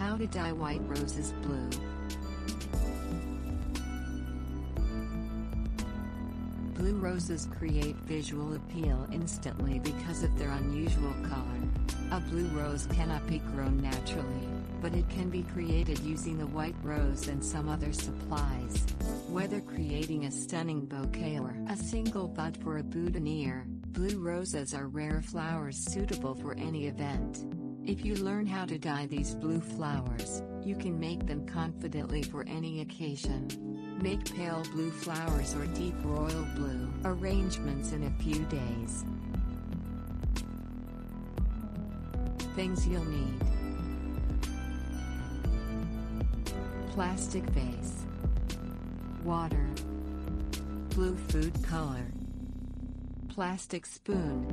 to dye white roses blue. Blue roses create visual appeal instantly because of their unusual color. A blue rose cannot be grown naturally, but it can be created using the white rose and some other supplies. Whether creating a stunning bouquet or a single bud for a boutonniere, blue roses are rare flowers suitable for any event. If you learn how to dye these blue flowers, you can make them confidently for any occasion. Make pale blue flowers or deep royal blue arrangements in a few days. Things you'll need. Plastic vase, Water, Blue food color, Plastic spoon,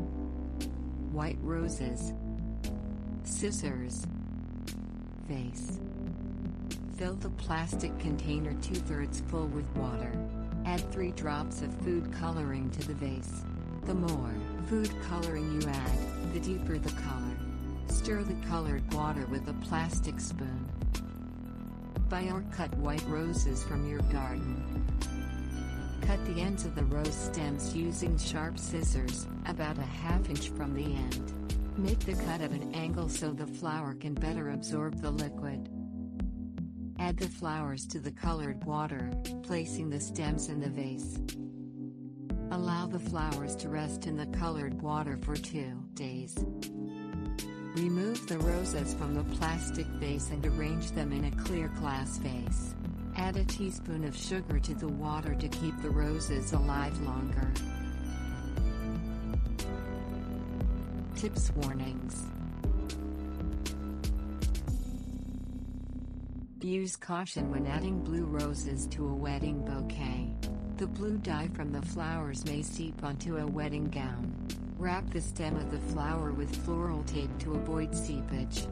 White roses, Scissors, Vase. Fill the plastic container two thirds full with water. Add 3 drops of food coloring to the vase. The more food coloring you add, the deeper the color. Stir the colored water with a plastic spoon. Buy or cut white roses from your garden. Cut the ends of the rose stems using sharp scissors, about a half inch from the end. Make the cut at an angle so the flower can better absorb the liquid. Add the flowers to the colored water, placing the stems in the vase. Allow the flowers to rest in the colored water for two days. Remove the roses from the plastic vase and arrange them in a clear glass vase. Add a teaspoon of sugar to the water to keep the roses alive longer. Tips Warnings Use caution when adding blue roses to a wedding bouquet. The blue dye from the flowers may seep onto a wedding gown. Wrap the stem of the flower with floral tape to avoid seepage.